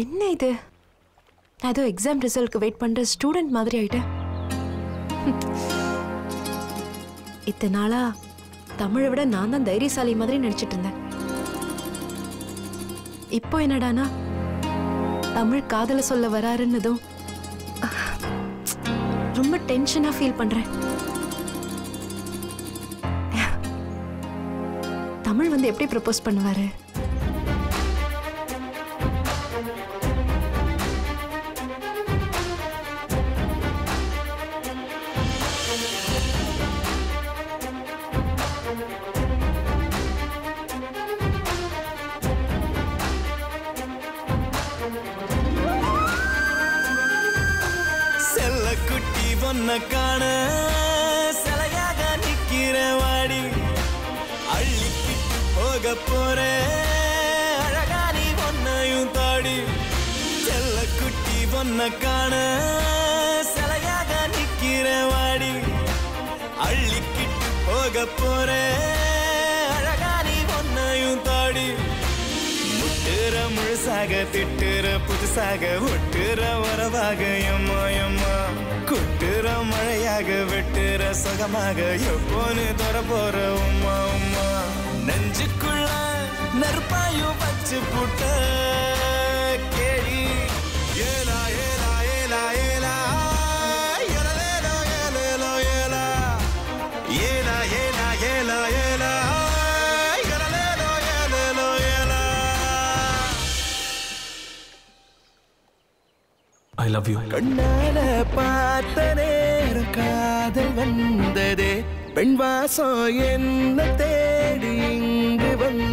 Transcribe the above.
என்ன இது? நான் ஏதோ எக்ஸாம் ரிசல்ட்க்கு வெயிட் பண்ற ஸ்டூடெண்ட் மாதிரி ஆயிட்டேன். இத்தனை நாளா தமிழை விட நான் தான் தைரியசாலி மாதிரி நினைச்சிட்டு இருந்தேன். இப்போ என்னடானா? தமிழ் காதல சொல்ல வராருன்னதும் ரொம்ப டென்ஷனா ஃபீல் பண்றேன். தமிழ் வந்து எப்படி ப்ரப்போஸ் பண்ணுவாரு? பொண்ண காண சிலையாக நிக்கிற வாடி. அள்ளிக்கிட்டு போக போற அழகா நீ பொண்ணையும் தாடி. செல்ல குட்டி பொண்ண காண சிலையாக நிக்கிற வாடி. அள்ளிக்கிட்டு போக போறேன் திட்டுற முழுசாக திட்டுற புதுசாக ஒட்டுற உறவாக எம்மா எம்மா. குட்டுற மழையாக வெட்டுற சுகமாக எப்போன்னு தொட போற உம்மா உம்மா. நெஞ்சுக்குள்ள நற்பாயும் வச்சு புட்ட ஐ லவ் யூ கண்ணால பார்த்த நேரம் காதல் வந்ததே. பெண் வாசம் என்ன தேடி இங்கு வந்த